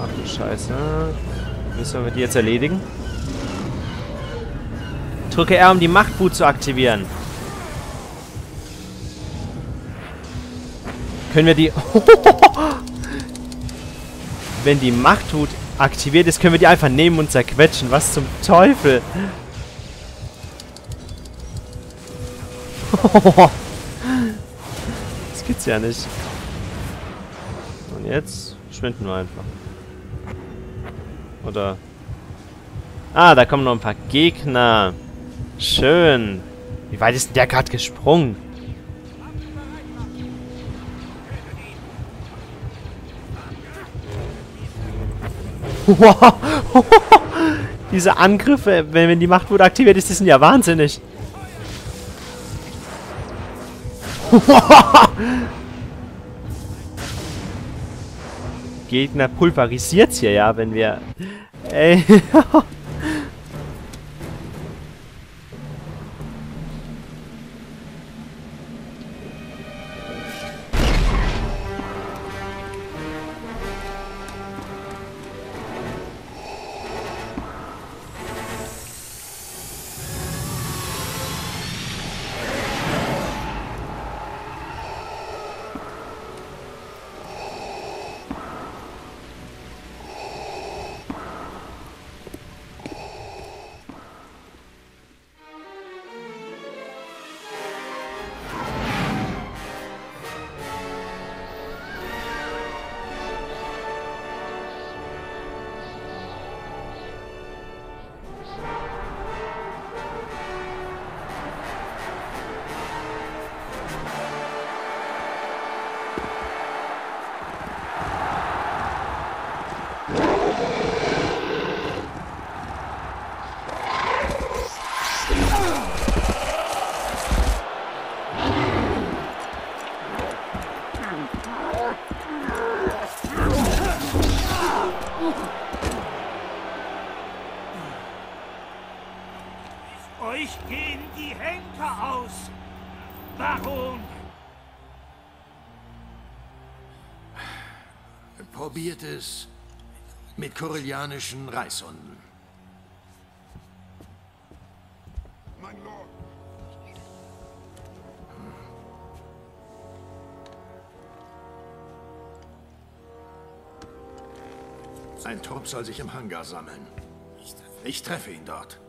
Ach du Scheiße. Müssen wir die jetzt erledigen? Drücke R, um die Machtboot zu aktivieren. Können wir die... Wenn die Machtboot aktiviert ist, können wir die einfach nehmen und zerquetschen. Was zum Teufel? das gibt's ja nicht. Und jetzt schwinden wir einfach. Oder... Ah, da kommen noch ein paar Gegner. Schön. Wie weit ist denn der gerade gesprungen? Wow. Diese Angriffe, wenn, wenn die Machtwut aktiviert ist, die sind ja wahnsinnig. Gegner pulverisiert hier ja, wenn wir... 哎嘿 Euch gehen die Henker aus. Warum? Probiert es mit korellianischen Reishunden. Mein Lord. Ein Trupp soll sich im Hangar sammeln. Ich treffe ihn dort.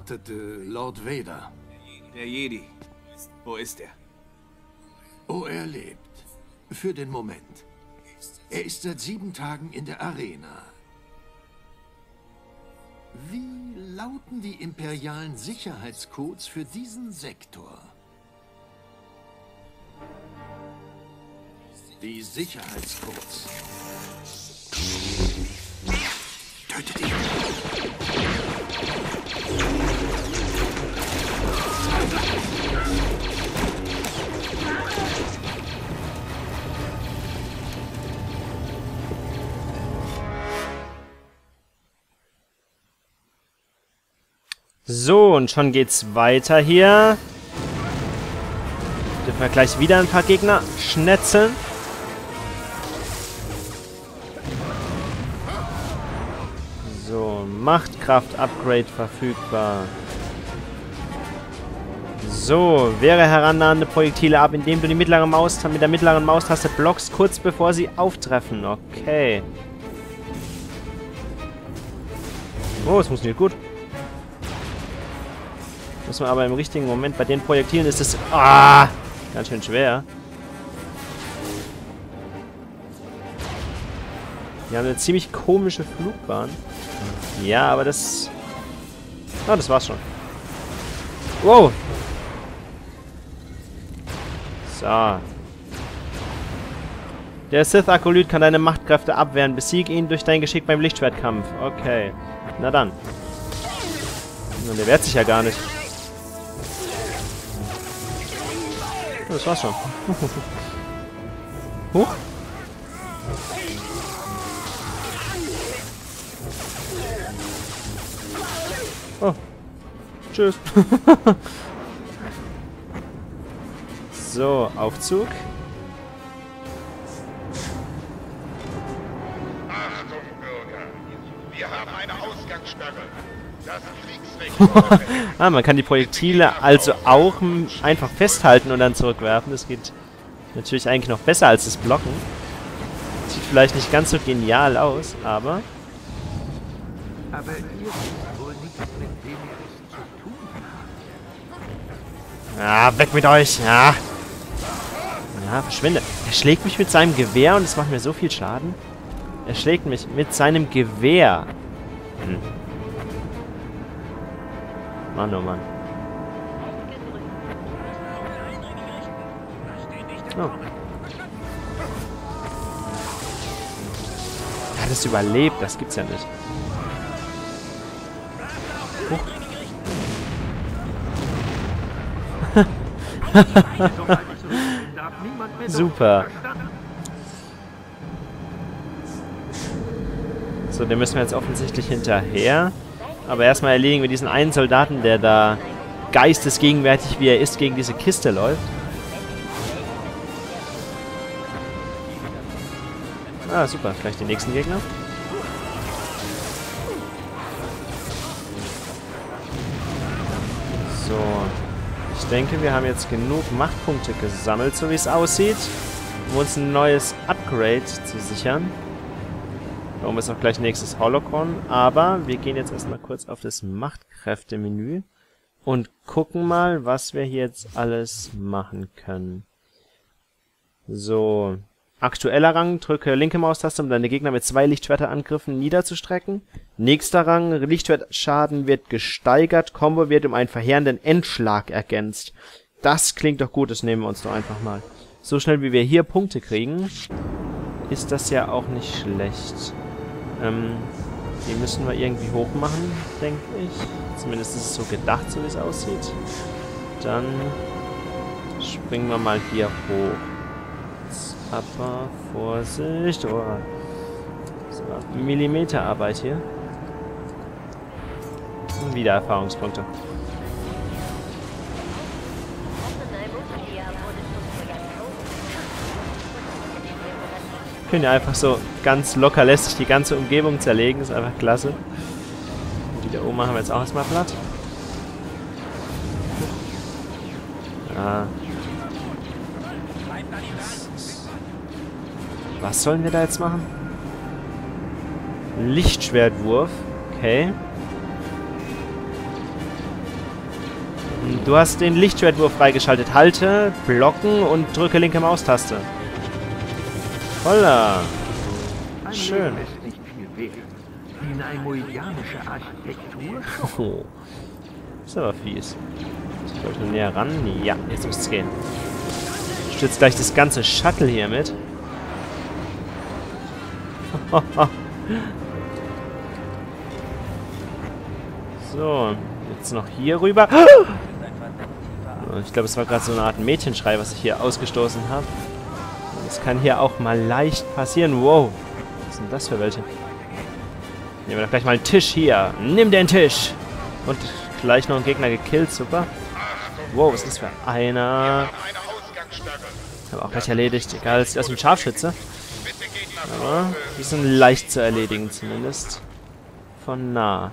Erwartete Lord Vader. Der Jedi. Wo ist er? Oh, er lebt. Für den Moment. Er ist seit sieben Tagen in der Arena. Wie lauten die imperialen Sicherheitscodes für diesen Sektor? Die Sicherheitscodes. Tötet ihn! So, und schon geht's weiter hier. Dürfen wir gleich wieder ein paar Gegner schnetzeln. So, Machtkraft-Upgrade verfügbar. So, wehre herannahende Projektile ab, indem du die mittlere Maus mit der mittleren Maustaste blockst, kurz bevor sie auftreffen. Okay. Oh, es funktioniert gut. Muss man aber im richtigen Moment, bei den Projektilen ist es... Ah! Ganz schön schwer. Die haben eine ziemlich komische Flugbahn. Ja, aber das... Ah, das war's schon. Wow! So. Der Sith-Akolyt kann deine Machtkräfte abwehren. Besiege ihn durch dein Geschick beim Lichtschwertkampf. Okay. Na dann. Der wehrt sich ja gar nicht. Das war's schon. Huch. Oh. Tschüss. so, Aufzug. Achtung, Bürger. Wir haben eine Ausgangssperre. Das Kriegsrecht. Ah, man kann die Projektile also auch einfach festhalten und dann zurückwerfen. Das geht natürlich eigentlich noch besser als das Blocken. Sieht vielleicht nicht ganz so genial aus, aber... Aber ihr wisst wohl nicht, mit wem ihr es zu tun habt. Ja, weg mit euch! Ja! Ja, verschwinde. Er schlägt mich mit seinem Gewehr und es macht mir so viel Schaden. Er schlägt mich mit seinem Gewehr. Hm. Mann, oh Mann. Oh. Er hat es überlebt, das gibt's ja nicht. Super. So, den müssen wir jetzt offensichtlich hinterher. Aber erstmal erledigen wir diesen einen Soldaten, der da geistesgegenwärtig wie er ist, gegen diese Kiste läuft. Ah, super. Gleich die nächsten Gegner. So. Ich denke, wir haben jetzt genug Machtpunkte gesammelt, so wie es aussieht, um uns ein neues Upgrade zu sichern. Da oben ist auch gleich nächstes Holocron, aber wir gehen jetzt erstmal kurz auf das Machtkräfte-Menü und gucken mal, was wir hier jetzt alles machen können. So, aktueller Rang, drücke linke Maustaste, um deine Gegner mit zwei Lichtschwerterangriffen niederzustrecken. Nächster Rang, Lichtschwertschaden wird gesteigert, Combo wird um einen verheerenden Endschlag ergänzt. Das klingt doch gut, das nehmen wir uns doch einfach mal. So schnell wie wir hier Punkte kriegen, ist das ja auch nicht schlecht. Ähm, die müssen wir irgendwie hoch machen, denke ich. Zumindest ist es so gedacht, so wie es aussieht. Dann springen wir mal hier hoch. Aber Vorsicht. Oh. So, Millimeterarbeit hier. Wieder Erfahrungspunkte. Können ja einfach so ganz locker lässig die ganze Umgebung zerlegen. Ist einfach klasse. Und die da oben machen wir jetzt auch erstmal platt. Ja. Was sollen wir da jetzt machen? Lichtschwertwurf. Okay. Du hast den Lichtschwertwurf freigeschaltet. Halte, blocken und drücke linke Maustaste. Architektur schon. Oh. Ist aber fies. Muss ich, glaube ich, näher ran? Ja, jetzt müsste es gehen. Stützt gleich das ganze Shuttle hier mit. so, jetzt noch hier rüber. Ich glaube, es war gerade so eine Art Mädchenschrei, was ich hier ausgestoßen habe. Das kann hier auch mal leicht passieren. Wow. Was sind das für welche? Nehmen wir doch gleich mal einen Tisch hier. Nimm den Tisch. Und gleich noch einen Gegner gekillt. Super. Wow, was ist das für einer? Aber auch gleich erledigt. Egal, ist ein Scharfschütze. Aber die sind leicht zu erledigen zumindest. Von nah.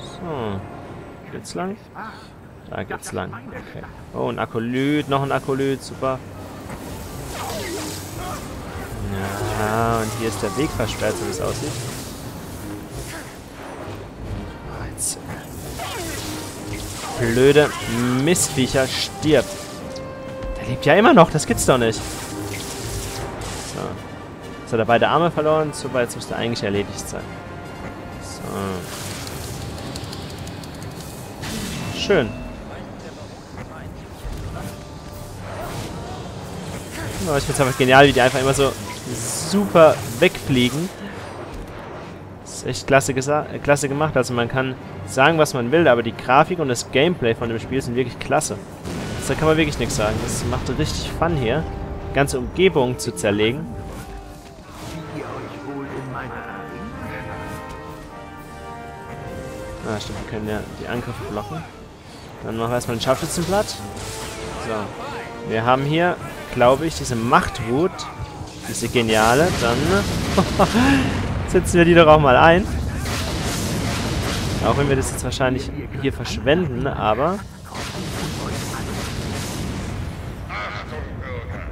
So. Geht's lang? Da geht's lang. Okay. Oh, ein Akolyt, noch ein Akolyt, super. Ja, und hier ist der Weg versperrt, so wie es aussieht. Ah, jetzt. blöde Missviecher, stirb. Der lebt ja immer noch, das gibt's doch nicht. So. Jetzt hat er beide Arme verloren, soweit müsste eigentlich erledigt sein. So. Schön. Oh, ich finde es einfach genial, wie die einfach immer so super wegfliegen. Das ist echt klasse, äh, klasse gemacht. Also man kann sagen, was man will, aber die Grafik und das Gameplay von dem Spiel sind wirklich klasse. Also da kann man wirklich nichts sagen. Das macht richtig Fun hier, die ganze Umgebung zu zerlegen. Ah, stimmt, wir können ja die Angriffe blocken. Dann machen wir erstmal ein Scharfschützenblatt. So. Wir haben hier, glaube ich, diese Machtwut. Diese geniale. Dann setzen wir die doch auch mal ein. Auch wenn wir das jetzt wahrscheinlich hier verschwenden, aber... Achtung, Bürger.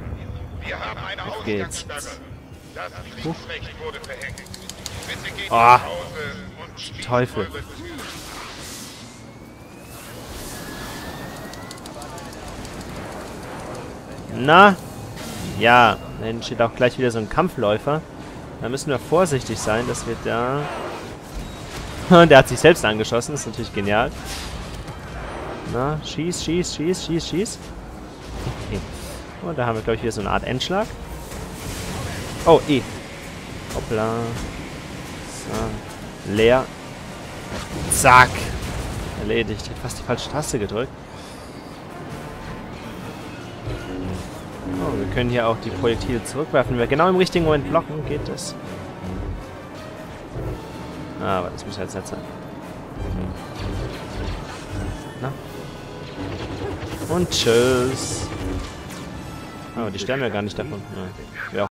Wir haben eine Auf geht's. Geht Oh. Teufel. Na? Ja, da hinten steht auch gleich wieder so ein Kampfläufer. Da müssen wir vorsichtig sein, dass wir da... Der hat sich selbst angeschossen, das ist natürlich genial. Na, schieß, schieß, schieß, schieß, schieß. Okay. Und da haben wir, glaube ich, wieder so eine Art Endschlag. Oh, E. Hoppla. So. Leer. Zack. Erledigt. Ich hab fast die falsche Taste gedrückt. Oh, wir können hier auch die Projektile zurückwerfen. Wenn wir genau im richtigen Moment blocken, geht das. Ah, aber das muss jetzt nicht sein. Na? Und tschüss. Oh, die sterben ja gar nicht davon. Ja.